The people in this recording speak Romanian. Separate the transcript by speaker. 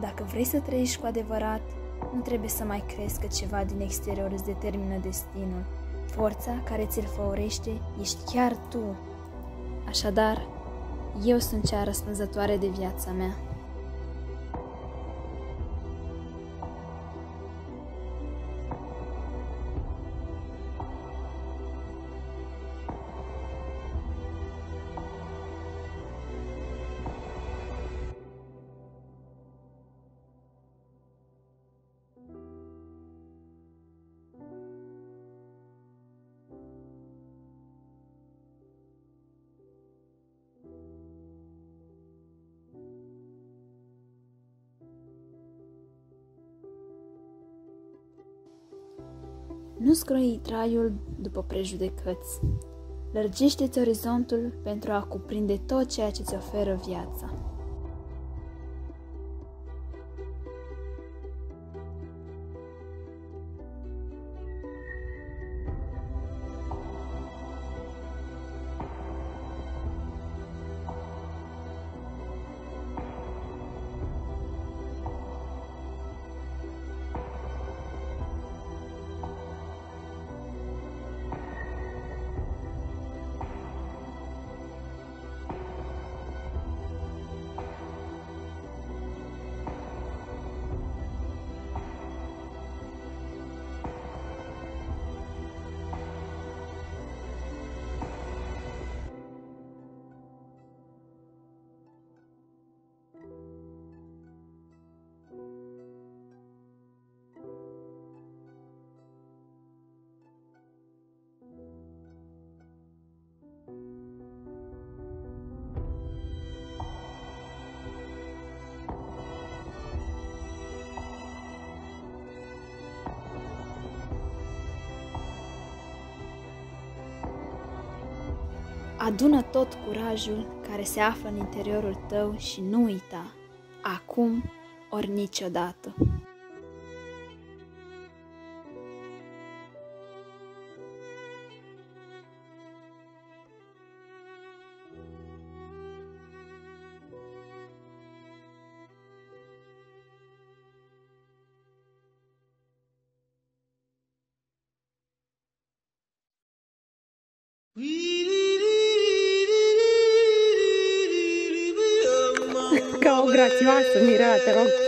Speaker 1: Dacă vrei să trăiești cu adevărat, nu trebuie să mai crezi că ceva din exterior îți determină destinul. Forța care ți-l făurește ești chiar tu. Așadar, eu sunt cea răspunzătoare de viața mea. Nu scroi traiul după prejudecăți. Lărgește-ți orizontul pentru a cuprinde tot ceea ce ți oferă viața. Adună tot curajul care se află în interiorul tău și nu uita, acum ori niciodată.
Speaker 2: Ca rog grațioasă, Mirea, te rog.